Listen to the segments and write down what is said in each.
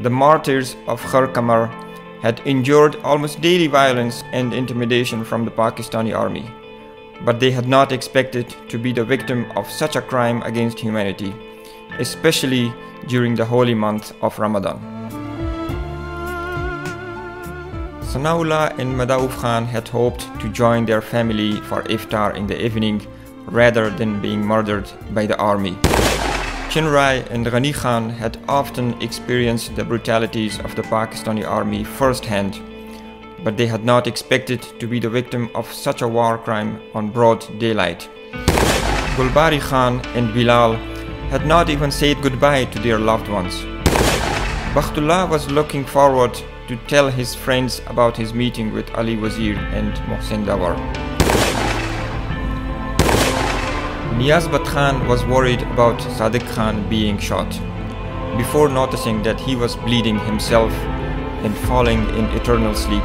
The martyrs of Khar Qamar had endured almost daily violence and intimidation from the Pakistani army, but they had not expected to be the victim of such a crime against humanity, especially during the holy month of Ramadan. Sanaullah and Madauf Khan had hoped to join their family for iftar in the evening rather than being murdered by the army. Chinrai and Ghani Khan had often experienced the brutalities of the Pakistani army firsthand, but they had not expected to be the victim of such a war crime on broad daylight. Gulbari Khan and Bilal had not even said goodbye to their loved ones. Bakhtullah was looking forward to tell his friends about his meeting with Ali Wazir and Mohsin Dawar. Niyazbat Khan was worried about Sadiq Khan being shot, before noticing that he was bleeding himself and falling in eternal sleep.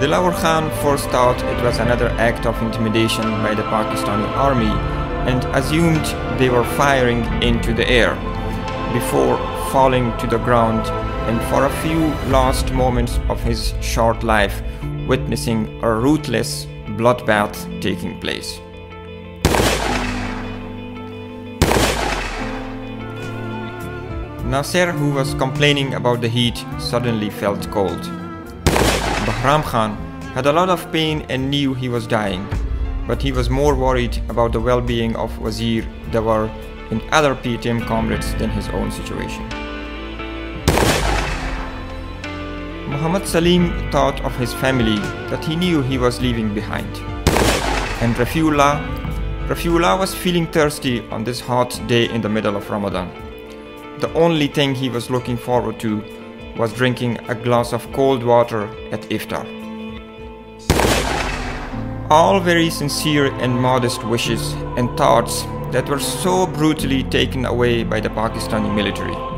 Dilawar Khan first thought it was another act of intimidation by the Pakistani army and assumed they were firing into the air before falling to the ground and for a few last moments of his short life witnessing a ruthless bloodbath taking place. Nasser, who was complaining about the heat, suddenly felt cold. Bahram Khan had a lot of pain and knew he was dying, but he was more worried about the well-being of Wazir, Dawar and other PTM comrades than his own situation. Muhammad Salim thought of his family that he knew he was leaving behind. And Rafiullah, Rafiullah was feeling thirsty on this hot day in the middle of Ramadan. The only thing he was looking forward to was drinking a glass of cold water at iftar. All very sincere and modest wishes and thoughts that were so brutally taken away by the Pakistani military.